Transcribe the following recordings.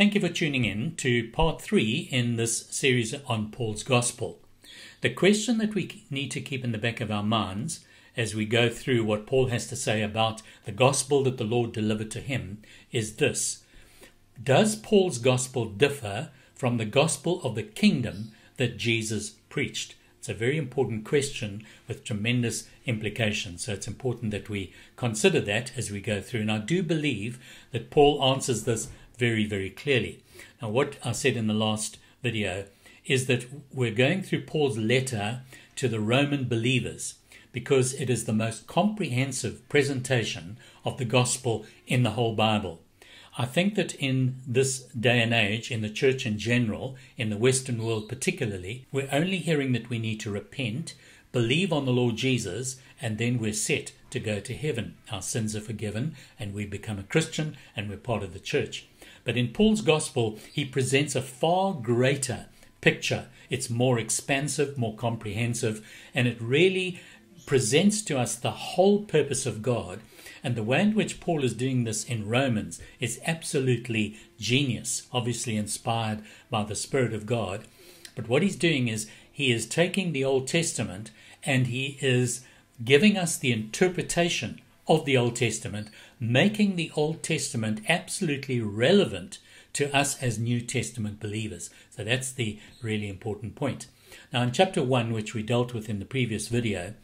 Thank you for tuning in to part three in this series on Paul's Gospel. The question that we need to keep in the back of our minds as we go through what Paul has to say about the gospel that the Lord delivered to him is this Does Paul's gospel differ from the gospel of the kingdom that Jesus preached? It's a very important question with tremendous implications. So it's important that we consider that as we go through. And I do believe that Paul answers this very, very clearly. Now, what I said in the last video is that we're going through Paul's letter to the Roman believers because it is the most comprehensive presentation of the gospel in the whole Bible. I think that in this day and age, in the church in general, in the Western world particularly, we're only hearing that we need to repent, believe on the Lord Jesus, and then we're set to go to heaven. Our sins are forgiven, and we become a Christian, and we're part of the church. But in Paul's gospel, he presents a far greater picture. It's more expansive, more comprehensive, and it really presents to us the whole purpose of God. And the way in which Paul is doing this in Romans is absolutely genius, obviously inspired by the Spirit of God. But what he's doing is he is taking the Old Testament and he is giving us the interpretation of the Old Testament, making the Old Testament absolutely relevant to us as New Testament believers. So that's the really important point. Now, in chapter 1, which we dealt with in the previous video,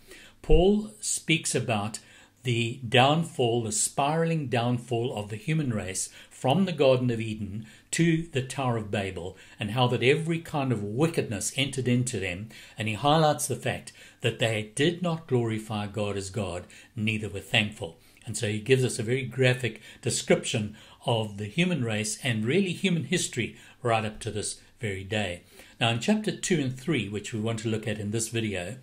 Paul speaks about the downfall, the spiraling downfall of the human race from the Garden of Eden to the Tower of Babel, and how that every kind of wickedness entered into them. And he highlights the fact that they did not glorify God as God, neither were thankful. And so he gives us a very graphic description of the human race and really human history right up to this very day. Now, in chapter 2 and 3, which we want to look at in this video,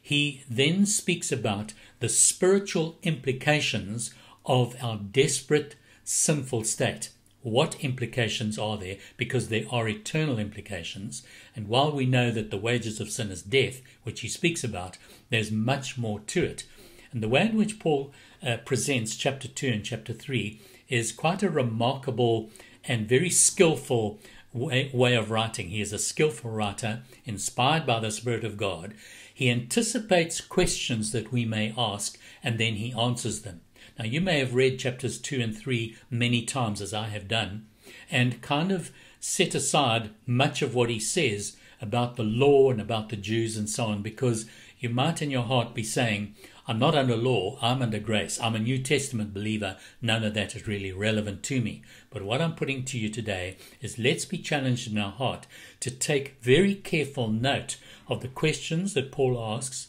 he then speaks about the spiritual implications of our desperate, sinful state. What implications are there? Because there are eternal implications. And while we know that the wages of sin is death, which he speaks about, there's much more to it. And the way in which Paul uh, presents chapter 2 and chapter 3 is quite a remarkable and very skillful way, way of writing. He is a skillful writer, inspired by the Spirit of God. He anticipates questions that we may ask and then he answers them. Now, you may have read chapters 2 and 3 many times, as I have done, and kind of set aside much of what he says about the law and about the Jews and so on, because you might in your heart be saying, I'm not under law, I'm under grace. I'm a New Testament believer. None of that is really relevant to me. But what I'm putting to you today is let's be challenged in our heart to take very careful note of the questions that Paul asks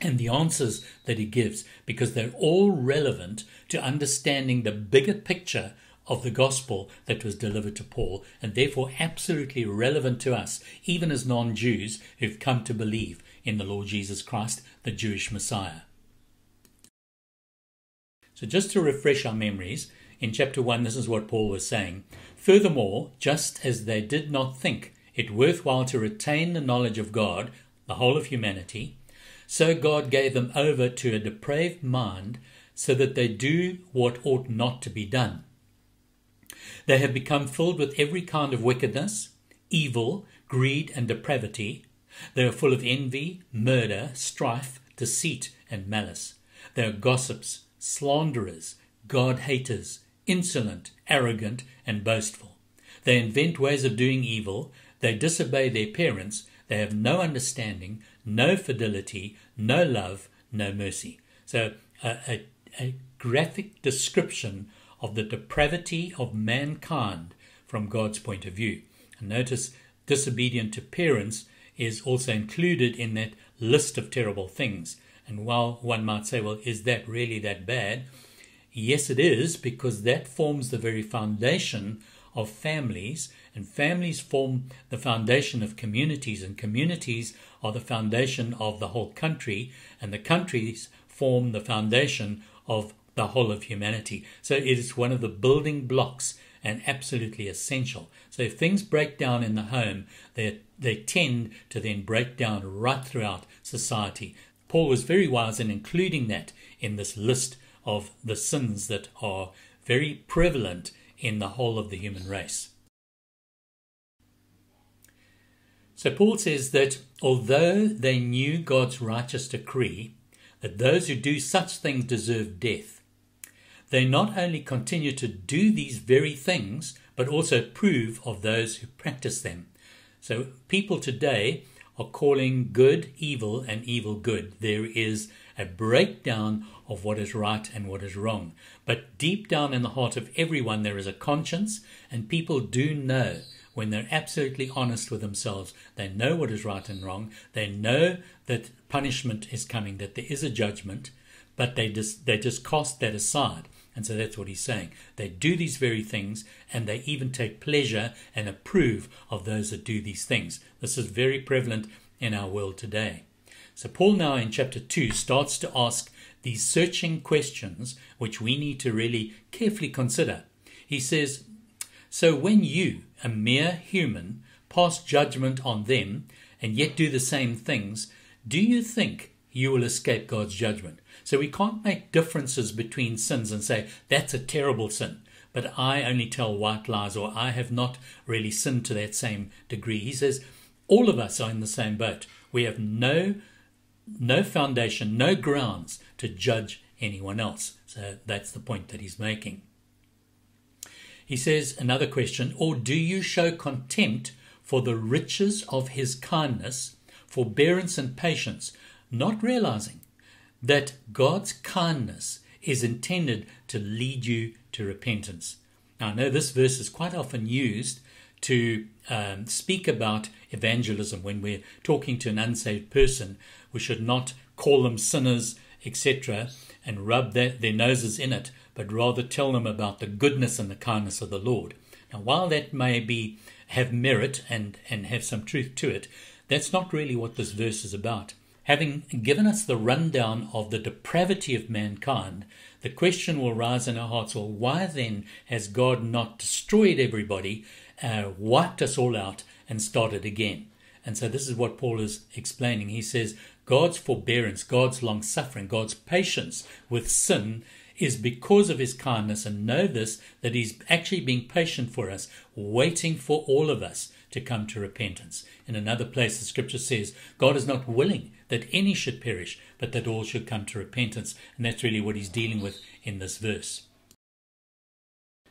and the answers that he gives, because they're all relevant to understanding the bigger picture of the gospel that was delivered to Paul, and therefore absolutely relevant to us, even as non Jews who've come to believe in the Lord Jesus Christ, the Jewish Messiah. So, just to refresh our memories, in chapter 1, this is what Paul was saying. Furthermore, just as they did not think it worthwhile to retain the knowledge of God, the whole of humanity, so God gave them over to a depraved mind so that they do what ought not to be done. They have become filled with every kind of wickedness, evil, greed, and depravity. They are full of envy, murder, strife, deceit, and malice. They are gossips slanderers, God haters, insolent, arrogant, and boastful. They invent ways of doing evil, they disobey their parents, they have no understanding, no fidelity, no love, no mercy. So, a, a, a graphic description of the depravity of mankind from God's point of view. And notice, disobedient to parents is also included in that list of terrible things. And while one might say, well, is that really that bad? Yes, it is, because that forms the very foundation of families, and families form the foundation of communities, and communities are the foundation of the whole country, and the countries form the foundation of the whole of humanity. So it is one of the building blocks and absolutely essential. So if things break down in the home, they, they tend to then break down right throughout society. Paul was very wise in including that in this list of the sins that are very prevalent in the whole of the human race. So Paul says that although they knew God's righteous decree that those who do such things deserve death, they not only continue to do these very things, but also prove of those who practice them. So people today are calling good evil and evil good. There is a breakdown of what is right and what is wrong. But deep down in the heart of everyone, there is a conscience, and people do know when they're absolutely honest with themselves. They know what is right and wrong. They know that punishment is coming, that there is a judgment, but they just, they just cast that aside. And so that's what he's saying. They do these very things, and they even take pleasure and approve of those that do these things. This is very prevalent in our world today. So, Paul now in chapter 2 starts to ask these searching questions which we need to really carefully consider. He says, So when you, a mere human, pass judgment on them and yet do the same things, do you think you will escape God's judgment? So we can't make differences between sins and say, that's a terrible sin, but I only tell white lies or I have not really sinned to that same degree. He says, all of us are in the same boat. We have no no foundation, no grounds to judge anyone else. So that's the point that he's making. He says, another question, or do you show contempt for the riches of his kindness, forbearance, and patience, not realizing that God's kindness is intended to lead you to repentance? Now, I know this verse is quite often used to um, speak about evangelism when we're talking to an unsaved person we should not call them sinners, etc., and rub their, their noses in it, but rather tell them about the goodness and the kindness of the Lord. Now, while that may be have merit and, and have some truth to it, that's not really what this verse is about. Having given us the rundown of the depravity of mankind, the question will rise in our hearts well, why then has God not destroyed everybody, uh, wiped us all out, and started again? And so this is what Paul is explaining. He says, God's forbearance, God's long suffering, God's patience with sin is because of his kindness. And know this that he's actually being patient for us, waiting for all of us to come to repentance. In another place, the scripture says, God is not willing that any should perish, but that all should come to repentance. And that's really what he's dealing with in this verse.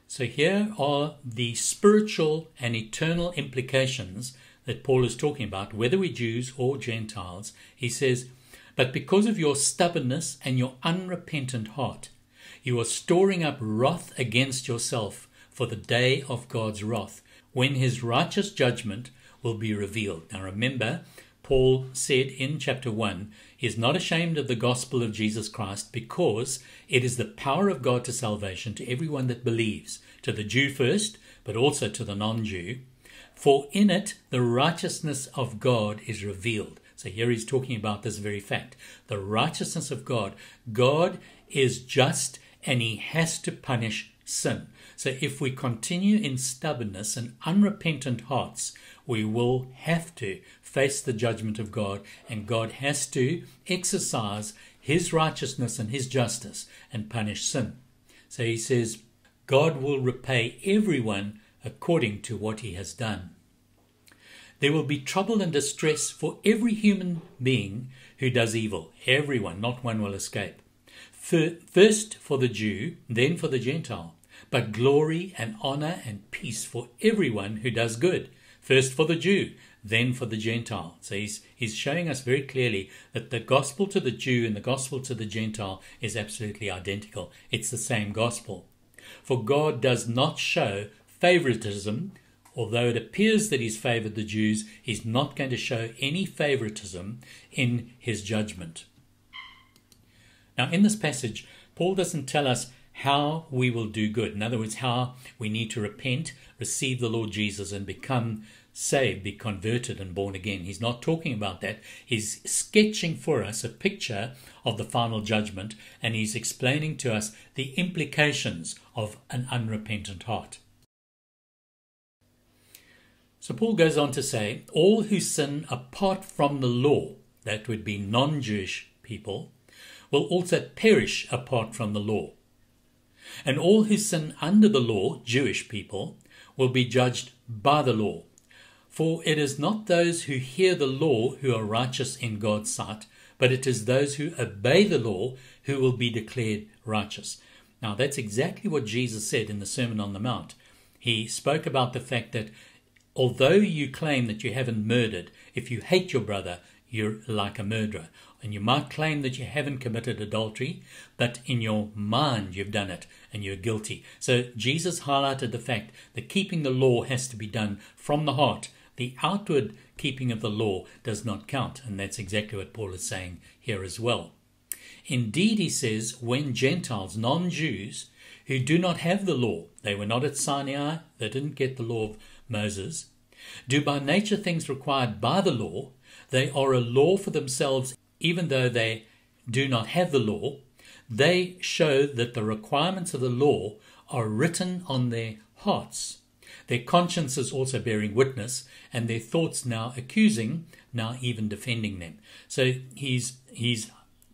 So here are the spiritual and eternal implications that Paul is talking about, whether we're Jews or Gentiles, he says, But because of your stubbornness and your unrepentant heart, you are storing up wrath against yourself for the day of God's wrath, when his righteous judgment will be revealed. Now remember, Paul said in chapter 1, he is not ashamed of the gospel of Jesus Christ because it is the power of God to salvation to everyone that believes, to the Jew first, but also to the non Jew. For in it the righteousness of God is revealed. So here he's talking about this very fact. The righteousness of God. God is just and he has to punish sin. So if we continue in stubbornness and unrepentant hearts, we will have to face the judgment of God, and God has to exercise his righteousness and his justice and punish sin. So he says, God will repay everyone according to what he has done. There will be trouble and distress for every human being who does evil. Everyone, not one will escape. First for the Jew, then for the Gentile. But glory and honor and peace for everyone who does good. First for the Jew, then for the Gentile. So he's, he's showing us very clearly that the gospel to the Jew and the gospel to the Gentile is absolutely identical. It's the same gospel. For God does not show favoritism. Although it appears that he's favored the Jews, he's not going to show any favoritism in his judgment. Now, in this passage, Paul doesn't tell us how we will do good. In other words, how we need to repent, receive the Lord Jesus, and become saved, be converted, and born again. He's not talking about that. He's sketching for us a picture of the final judgment, and he's explaining to us the implications of an unrepentant heart. So Paul goes on to say, all who sin apart from the law, that would be non Jewish people, will also perish apart from the law. And all who sin under the law, Jewish people, will be judged by the law. For it is not those who hear the law who are righteous in God's sight, but it is those who obey the law who will be declared righteous. Now, that's exactly what Jesus said in the Sermon on the Mount. He spoke about the fact that although you claim that you haven't murdered, if you hate your brother, you're like a murderer. And you might claim that you haven't committed adultery, but in your mind you've done it and you're guilty. So Jesus highlighted the fact that keeping the law has to be done from the heart. The outward keeping of the law does not count. And that's exactly what Paul is saying here as well. Indeed, he says, when Gentiles, non Jews, who do not have the law, they were not at Sinai, they didn't get the law of Moses, do by nature things required by the law, they are a law for themselves, even though they do not have the law. They show that the requirements of the law are written on their hearts. Their consciences also bearing witness, and their thoughts now accusing, now even defending them. So he's he's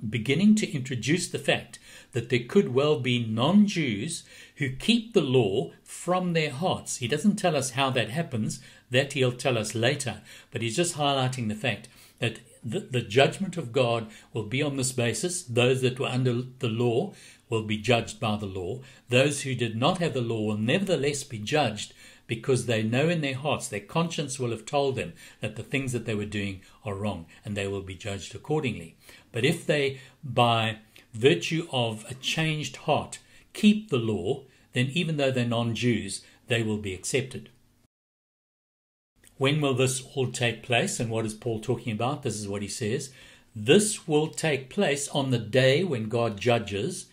beginning to introduce the fact that there could well be non Jews who keep the law from their hearts. He doesn't tell us how that happens, that he'll tell us later, but he's just highlighting the fact that the, the judgment of God will be on this basis. Those that were under the law will be judged by the law. Those who did not have the law will nevertheless be judged because they know in their hearts, their conscience will have told them that the things that they were doing are wrong and they will be judged accordingly. But if they, by virtue of a changed heart, keep the law, then even though they're non Jews, they will be accepted. When will this all take place? And what is Paul talking about? This is what he says. This will take place on the day when God judges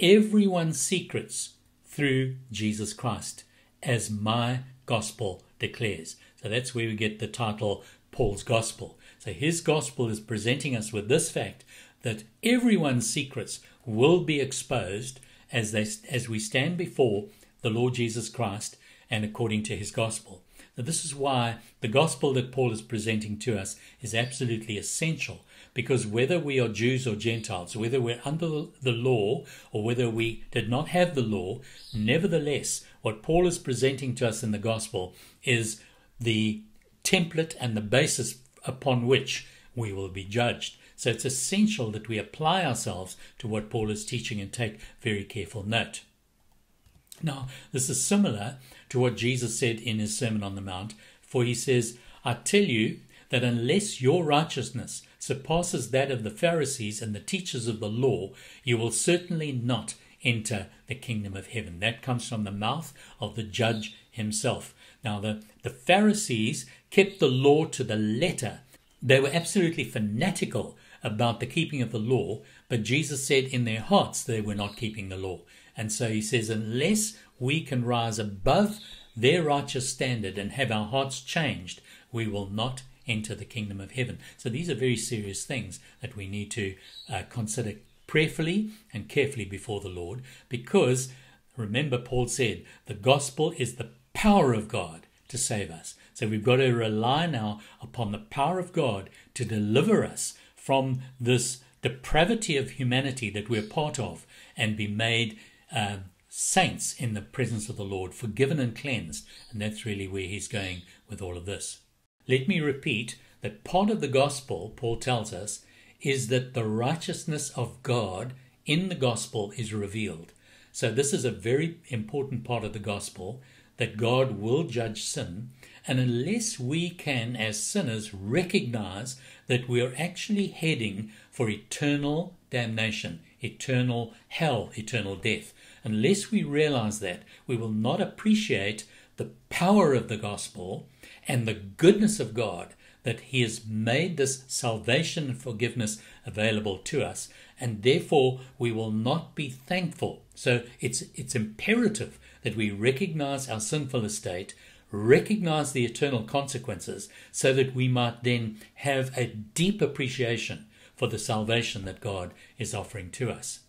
everyone's secrets through Jesus Christ, as my gospel declares. So that's where we get the title Paul's Gospel. So his gospel is presenting us with this fact that everyone's secrets will be exposed as they as we stand before the Lord Jesus Christ and according to his gospel. Now, this is why the gospel that Paul is presenting to us is absolutely essential because whether we are Jews or Gentiles, whether we're under the law or whether we did not have the law, nevertheless, what Paul is presenting to us in the gospel is the template and the basis upon which we will be judged. So it's essential that we apply ourselves to what Paul is teaching and take very careful note. Now, this is similar to what Jesus said in his Sermon on the Mount, for he says, I tell you that unless your righteousness surpasses that of the Pharisees and the teachers of the law, you will certainly not enter the kingdom of heaven. That comes from the mouth of the judge himself. Now, the, the Pharisees kept the law to the letter. They were absolutely fanatical about the keeping of the law, but Jesus said in their hearts they were not keeping the law. And so he says, unless we can rise above their righteous standard and have our hearts changed, we will not enter the kingdom of heaven. So these are very serious things that we need to uh, consider prayerfully and carefully before the Lord because remember, Paul said, the gospel is the power of God to save us. So we've got to rely now upon the power of God to deliver us from this depravity of humanity that we're part of and be made uh, saints in the presence of the Lord, forgiven and cleansed. And that's really where he's going with all of this. Let me repeat that part of the gospel, Paul tells us, is that the righteousness of God in the gospel is revealed. So, this is a very important part of the gospel that God will judge sin. And unless we can, as sinners, recognize that we are actually heading for eternal damnation, eternal hell, eternal death, unless we realize that, we will not appreciate the power of the gospel and the goodness of God that He has made this salvation and forgiveness available to us, and therefore we will not be thankful. So it's it's imperative that we recognize our sinful estate, recognize the eternal consequences, so that we might then have a deep appreciation for the salvation that God is offering to us.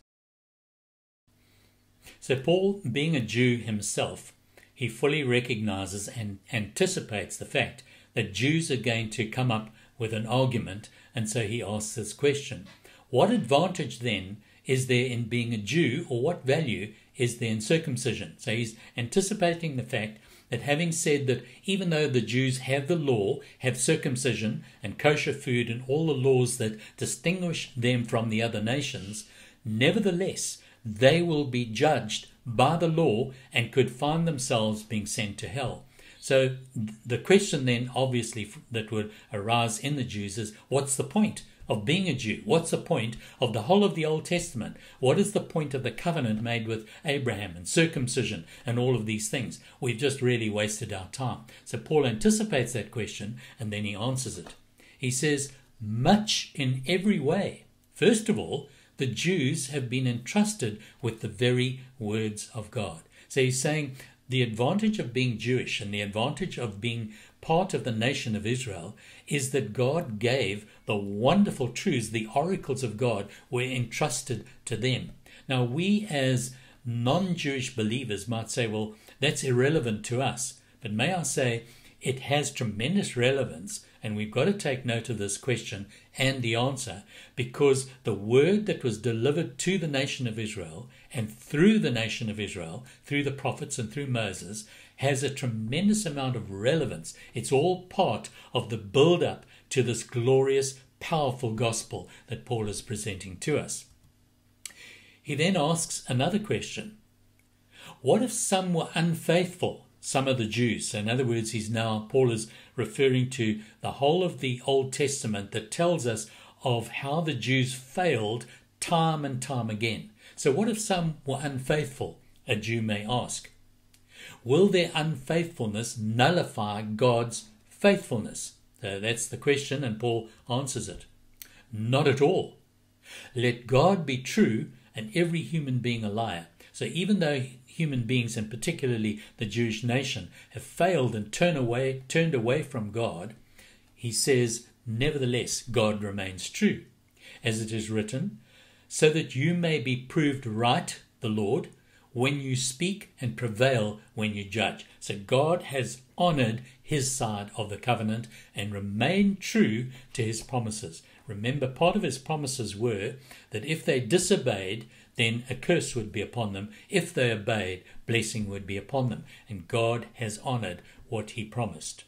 So Paul, being a Jew himself, he fully recognizes and anticipates the fact that Jews are going to come up with an argument, and so he asks this question What advantage then is there in being a Jew, or what value is there in circumcision? So he's anticipating the fact that having said that even though the Jews have the law, have circumcision and kosher food and all the laws that distinguish them from the other nations, nevertheless they will be judged by the law and could find themselves being sent to hell. So the question then, obviously, that would arise in the Jews is what's the point? Of being a Jew? What's the point of the whole of the Old Testament? What is the point of the covenant made with Abraham and circumcision and all of these things? We've just really wasted our time. So Paul anticipates that question and then he answers it. He says, much in every way. First of all, the Jews have been entrusted with the very words of God. So he's saying the advantage of being Jewish and the advantage of being part of the nation of Israel is that God gave the wonderful truths, the oracles of God were entrusted to them. Now, we as non Jewish believers might say, well, that's irrelevant to us. But may I say, it has tremendous relevance, and we've got to take note of this question and the answer because the word that was delivered to the nation of Israel and through the nation of Israel, through the prophets and through Moses, has a tremendous amount of relevance. It's all part of the build up to this glorious, powerful gospel that Paul is presenting to us. He then asks another question What if some were unfaithful? Some of the Jews. So in other words, he's now, Paul is referring to the whole of the Old Testament that tells us of how the Jews failed time and time again. So, what if some were unfaithful? A Jew may ask. Will their unfaithfulness nullify God's faithfulness? So that's the question, and Paul answers it. Not at all. Let God be true and every human being a liar. So even though human beings, and particularly the Jewish nation, have failed and turned away, turned away from God, he says, nevertheless, God remains true. As it is written, so that you may be proved right, the Lord, when you speak and prevail when you judge. So God has honored his side of the covenant and remained true to his promises. Remember, part of his promises were that if they disobeyed, then a curse would be upon them. If they obeyed, blessing would be upon them. And God has honored what he promised.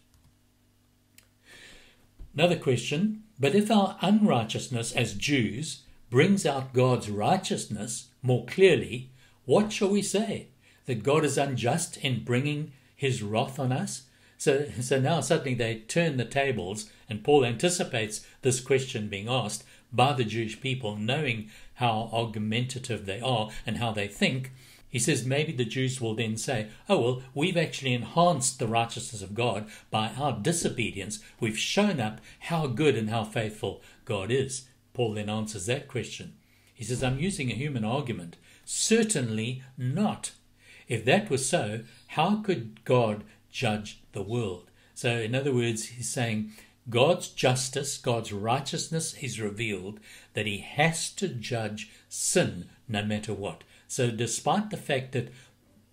Another question But if our unrighteousness as Jews brings out God's righteousness more clearly, what shall we say? That God is unjust in bringing his wrath on us? So, so now suddenly they turn the tables, and Paul anticipates this question being asked by the Jewish people, knowing how argumentative they are and how they think. He says maybe the Jews will then say, Oh, well, we've actually enhanced the righteousness of God by our disobedience. We've shown up how good and how faithful God is. Paul then answers that question. He says, I'm using a human argument. Certainly not. If that was so, how could God judge the world? So, in other words, he's saying God's justice, God's righteousness is revealed that he has to judge sin no matter what. So, despite the fact that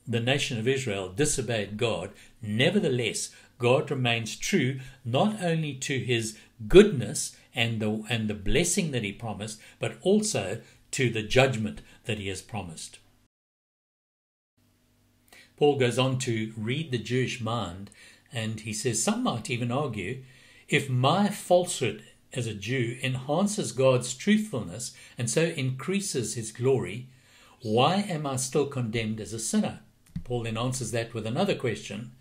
the nation of Israel disobeyed God, nevertheless, God remains true not only to his goodness and the, and the blessing that he promised, but also to the judgment that he has promised. Paul goes on to read the Jewish mind, and he says, Some might even argue, if my falsehood as a Jew enhances God's truthfulness and so increases his glory, why am I still condemned as a sinner? Paul then answers that with another question.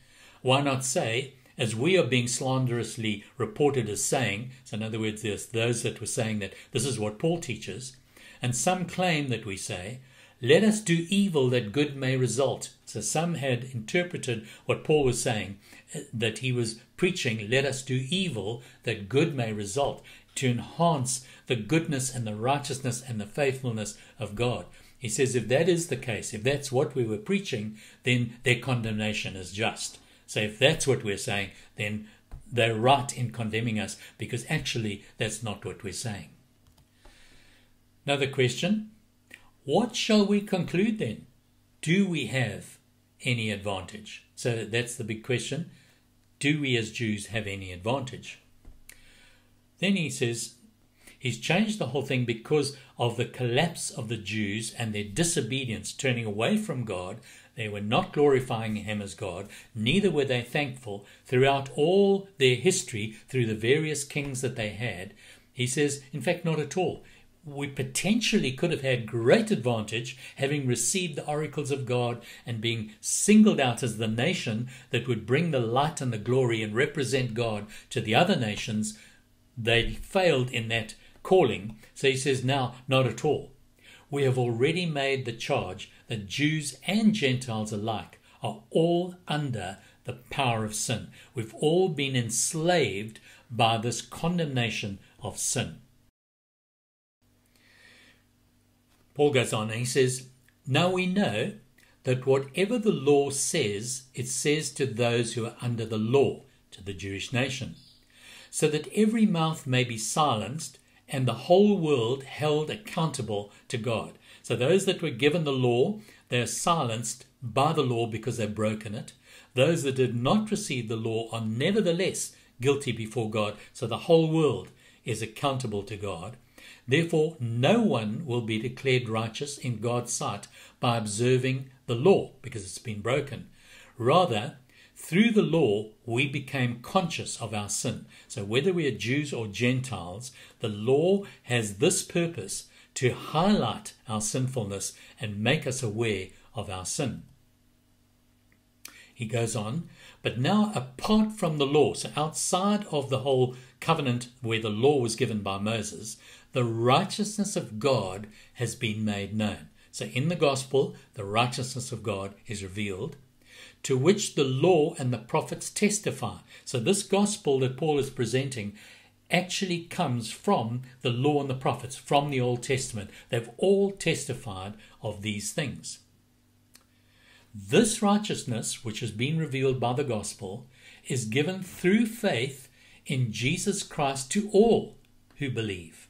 Why not say, as we are being slanderously reported as saying, so in other words, there's those that were saying that this is what Paul teaches, and some claim that we say, let us do evil that good may result. So some had interpreted what Paul was saying, uh, that he was preaching, let us do evil that good may result, to enhance the goodness and the righteousness and the faithfulness of God. He says, if that is the case, if that's what we were preaching, then their condemnation is just. So if that's what we're saying, then they're right in condemning us because actually that's not what we're saying. Another question What shall we conclude then? Do we have any advantage? So that's the big question. Do we as Jews have any advantage? Then he says he's changed the whole thing because of the collapse of the Jews and their disobedience, turning away from God. They were not glorifying him as God, neither were they thankful throughout all their history through the various kings that they had. He says, in fact, not at all. We potentially could have had great advantage having received the oracles of God and being singled out as the nation that would bring the light and the glory and represent God to the other nations. They failed in that calling. So he says, now, not at all. We have already made the charge that Jews and Gentiles alike are all under the power of sin. We've all been enslaved by this condemnation of sin. Paul goes on and he says, Now we know that whatever the law says, it says to those who are under the law, to the Jewish nation, so that every mouth may be silenced and the whole world held accountable to God. So those that were given the law, they are silenced by the law because they've broken it. Those that did not receive the law are nevertheless guilty before God. So the whole world is accountable to God. Therefore, no one will be declared righteous in God's sight by observing the law because it's been broken. Rather, through the law, we became conscious of our sin. So, whether we are Jews or Gentiles, the law has this purpose to highlight our sinfulness and make us aware of our sin. He goes on, but now apart from the law, so outside of the whole covenant where the law was given by Moses, the righteousness of God has been made known. So in the gospel, the righteousness of God is revealed, to which the law and the prophets testify. So this gospel that Paul is presenting actually comes from the law and the prophets, from the Old Testament. They've all testified of these things. This righteousness, which has been revealed by the gospel, is given through faith in Jesus Christ to all who believe.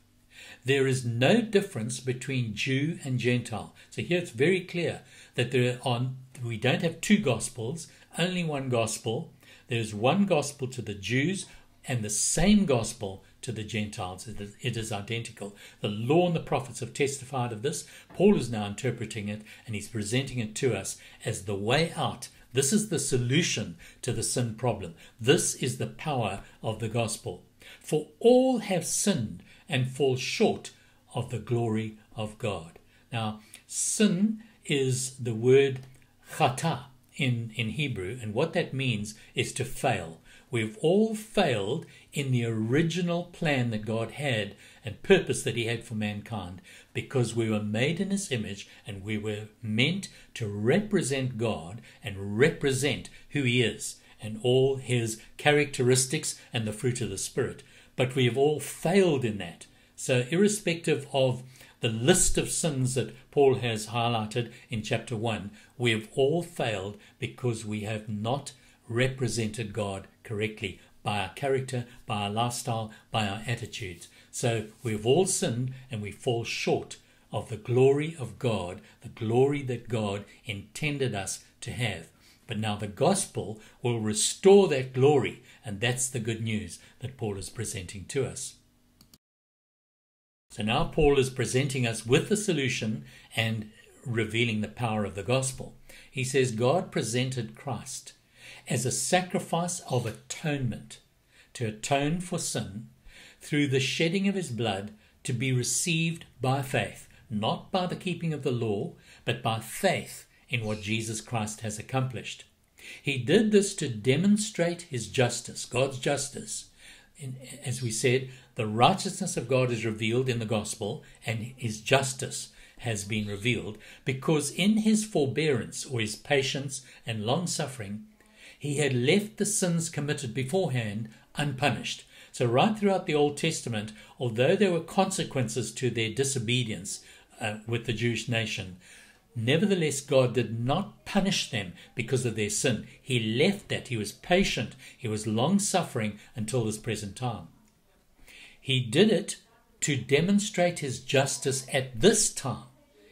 There is no difference between Jew and Gentile. So here it's very clear that there are we don't have two gospels, only one gospel. There's one gospel to the Jews, and the same gospel to the Gentiles. It is identical. The law and the prophets have testified of this. Paul is now interpreting it and he's presenting it to us as the way out. This is the solution to the sin problem. This is the power of the gospel. For all have sinned and fall short of the glory of God. Now, sin is the word chata in, in Hebrew, and what that means is to fail. We've all failed in the original plan that God had and purpose that He had for mankind because we were made in His image and we were meant to represent God and represent who He is and all His characteristics and the fruit of the Spirit. But we have all failed in that. So, irrespective of the list of sins that Paul has highlighted in chapter 1, we have all failed because we have not represented God correctly by our character, by our lifestyle, by our attitudes. So we've all sinned and we fall short of the glory of God, the glory that God intended us to have. But now the gospel will restore that glory, and that's the good news that Paul is presenting to us. So now Paul is presenting us with the solution and revealing the power of the gospel. He says God presented Christ as a sacrifice of atonement to atone for sin through the shedding of his blood to be received by faith, not by the keeping of the law, but by faith in what Jesus Christ has accomplished. He did this to demonstrate his justice, God's justice. as we said, the righteousness of God is revealed in the gospel, and his justice has been revealed because in his forbearance or his patience and long suffering, he had left the sins committed beforehand unpunished. So, right throughout the Old Testament, although there were consequences to their disobedience uh, with the Jewish nation, nevertheless, God did not punish them because of their sin. He left that. He was patient, He was long suffering until this present time. He did it to demonstrate His justice at this time.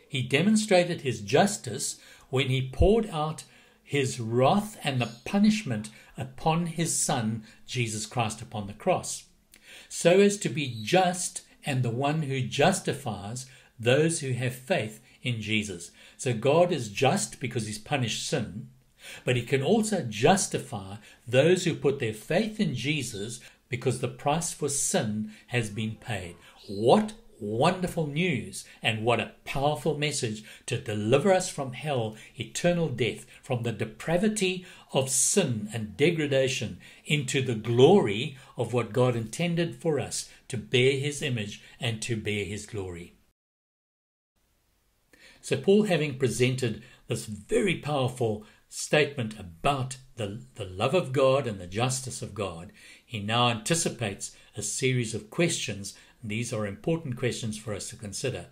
He demonstrated His justice when He poured out his wrath and the punishment upon his Son, Jesus Christ, upon the cross, so as to be just and the one who justifies those who have faith in Jesus. So God is just because he's punished sin, but he can also justify those who put their faith in Jesus because the price for sin has been paid. What wonderful news and what a powerful message to deliver us from hell, eternal death, from the depravity of sin and degradation into the glory of what God intended for us to bear his image and to bear his glory. So, Paul, having presented this very powerful statement about the, the love of God and the justice of God, he now anticipates a series of questions these are important questions for us to consider.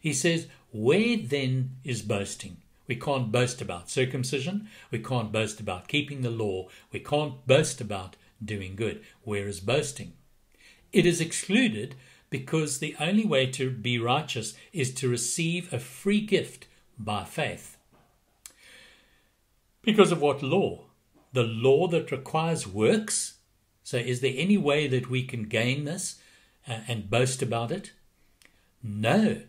He says, Where then is boasting? We can't boast about circumcision. We can't boast about keeping the law. We can't boast about doing good. Where is boasting? It is excluded because the only way to be righteous is to receive a free gift by faith. Because of what law? The law that requires works? So, is there any way that we can gain this? And boast about it? No,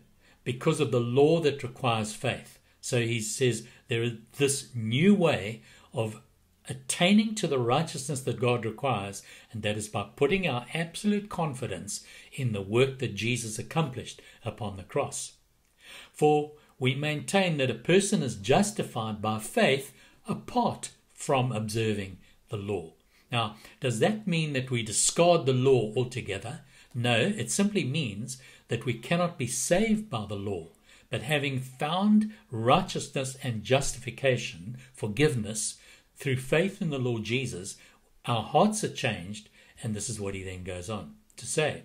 because of the law that requires faith. So he says there is this new way of attaining to the righteousness that God requires, and that is by putting our absolute confidence in the work that Jesus accomplished upon the cross. For we maintain that a person is justified by faith apart from observing the law. Now, does that mean that we discard the law altogether? No, it simply means that we cannot be saved by the law, but having found righteousness and justification, forgiveness, through faith in the Lord Jesus, our hearts are changed, and this is what he then goes on to say.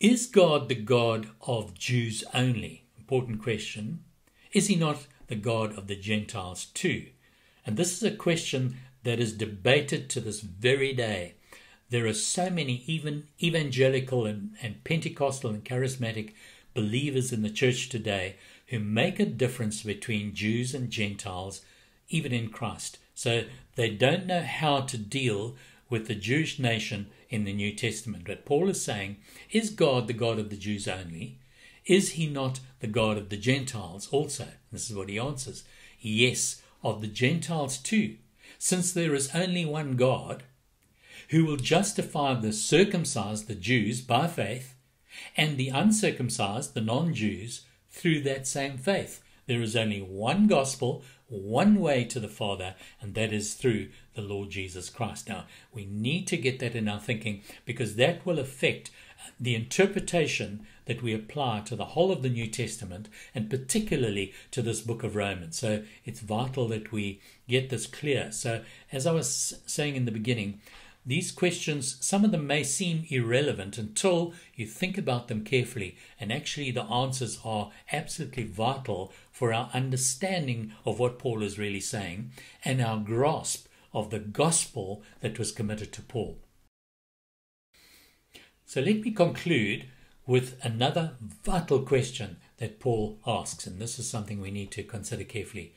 Is God the God of Jews only? Important question. Is he not the God of the Gentiles too? And this is a question that is debated to this very day there are so many even evangelical and, and Pentecostal and charismatic believers in the church today who make a difference between Jews and Gentiles, even in Christ. So they don't know how to deal with the Jewish nation in the New Testament. But Paul is saying, is God the God of the Jews only? Is he not the God of the Gentiles also? This is what he answers. Yes, of the Gentiles too. Since there is only one God, who will justify the circumcised, the Jews, by faith, and the uncircumcised, the non Jews, through that same faith. There is only one gospel, one way to the Father, and that is through the Lord Jesus Christ. Now, we need to get that in our thinking because that will affect the interpretation that we apply to the whole of the New Testament and particularly to this book of Romans. So it's vital that we get this clear. So, as I was saying in the beginning, these questions, some of them may seem irrelevant until you think about them carefully, and actually the answers are absolutely vital for our understanding of what Paul is really saying and our grasp of the gospel that was committed to Paul. So let me conclude with another vital question that Paul asks, and this is something we need to consider carefully.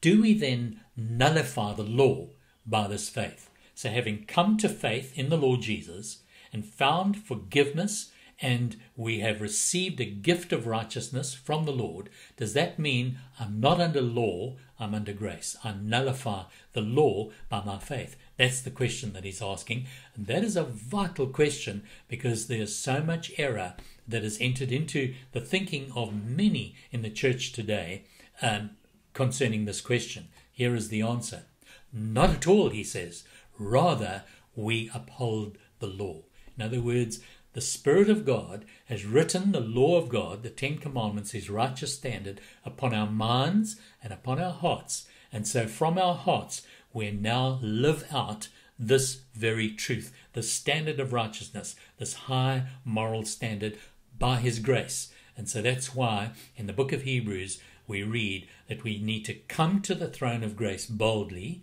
Do we then nullify the law by this faith? So, having come to faith in the Lord Jesus and found forgiveness, and we have received a gift of righteousness from the Lord, does that mean I'm not under law, I'm under grace? I nullify the law by my faith. That's the question that he's asking. And that is a vital question because there's so much error that has entered into the thinking of many in the church today um, concerning this question. Here is the answer. Not at all, he says. Rather, we uphold the law. In other words, the Spirit of God has written the law of God, the Ten Commandments, His righteous standard, upon our minds and upon our hearts. And so from our hearts, we now live out this very truth, the standard of righteousness, this high moral standard by His grace. And so that's why in the book of Hebrews we read that we need to come to the throne of grace boldly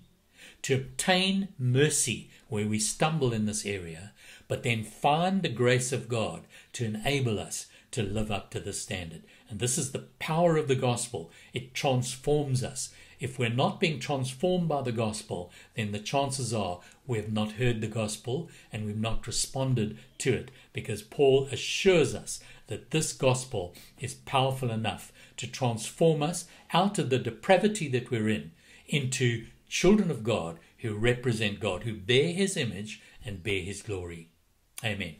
to obtain mercy where we stumble in this area, but then find the grace of God to enable us to live up to this standard. And this is the power of the gospel. It transforms us. If we're not being transformed by the gospel, then the chances are we have not heard the gospel and we've not responded to it because Paul assures us that this gospel is powerful enough to transform us out of the depravity that we're in into children of God who represent God, who bear his image and bear his glory. Amen.